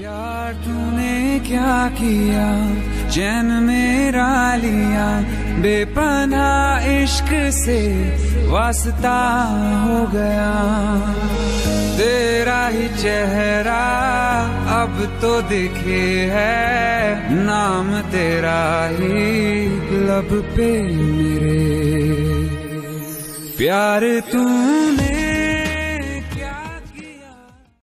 यार तूने क्या किया? जैन मेरा लिया। बेपना इश्क से वास्ता हो गया। तेरा ही चेहरा अब तो दिखे है। नाम तेरा ही लब पे मेरे। प्यार तूने